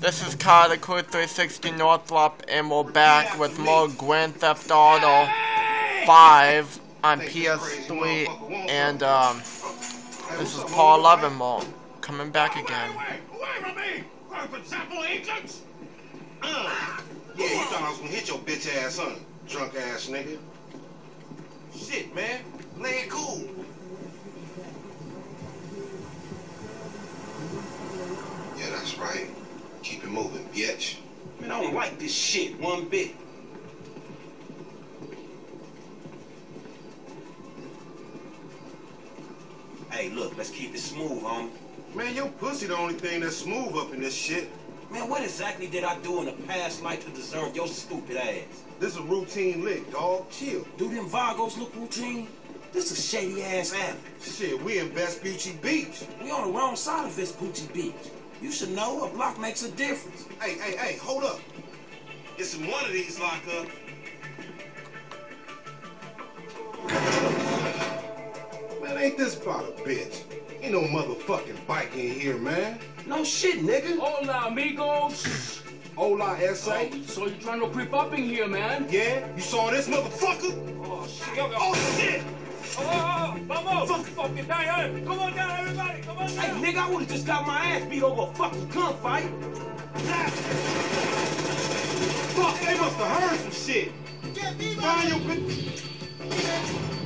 This is Kyle, the Crew 360 Northrup, and we're back with more Grand Theft Auto 5 on PS3, and um, this is Paul Levenmore coming back again. Uh, yeah, you thought I was gonna hit your bitch ass, huh? Drunk ass nigga. Shit, man. Play it cool. Don't like this shit one bit. Hey, look, let's keep it smooth, homie. Man, your pussy the only thing that's smooth up in this shit. Man, what exactly did I do in a past life to deserve your stupid ass? This is a routine lick, dog. Chill. Do them Vagos look routine? This is shady ass alley. Shit, we in Best Vespucci Beach. We on the wrong side of this Vespucci Beach. You should know a block makes a difference. Hey, hey, hey, hold up. It's in one of these lockups. Man, ain't this about a bitch? Ain't no motherfucking bike in here, man. No shit, nigga. Hola, amigos. Hola, S.A. Oh, so you trying to creep up in here, man? Yeah? You saw this motherfucker? Oh, shit. Shit! Oh, vamos. Fucking. Hey, come on down, everybody. Come on down. Hey, nigga, I would've just got my ass beat over a fucking gunfight. Fuck, they must have heard some shit. Find your bitch.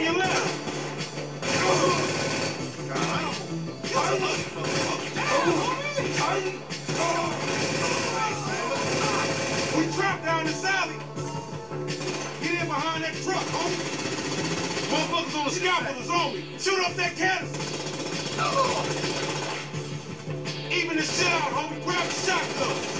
We trapped down this alley. Get in behind that truck, homie. Motherfuckers on the scaffold is on me. Shoot up that canister. Even the shit out, homie. Grab the shotgun.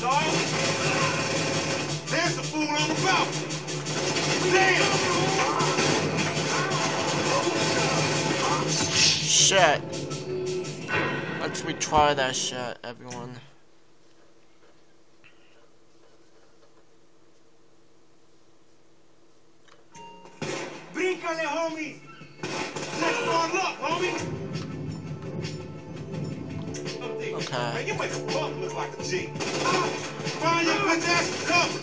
Dog. There's the fool on the balcony. Damn! Shit. Let's retry that shit, everyone. Bríncale, homie! Next one luck, homie! Okay. Man, you make a punk look like a G. Ah, Find your bitch ass cover.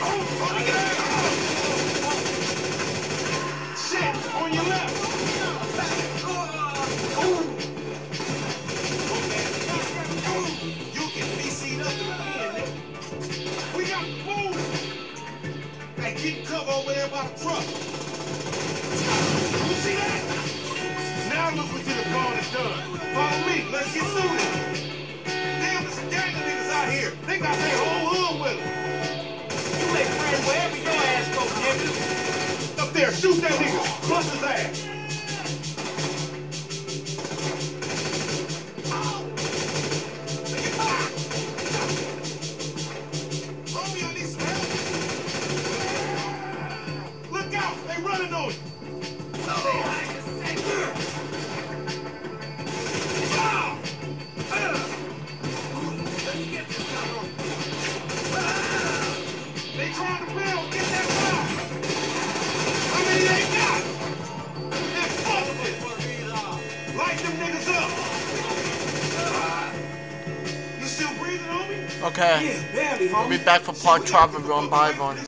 Oh, get out! Shit, on your left. Get cover over there by the truck. There, shoot that nigga. Bust his ass. They trying to build, niggas up! You still breathing, homie? Okay. Yeah, barely, We'll be back for part 12 of Run by Run.